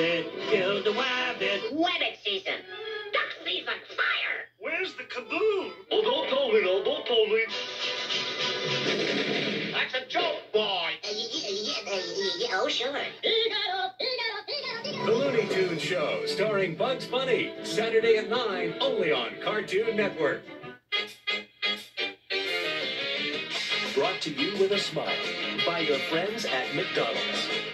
rabbit, killed the rabbit. Webbit season. Duck season. Fire. Where's the kaboom? Oh, don't tell me, no, don't tell me. That's a joke, boy. Uh, yeah, uh, yeah, oh, sure. The Looney Tunes Show, starring Bugs Bunny, Saturday at 9, only on Cartoon Network. Brought to you with a smile by your friends at McDonald's.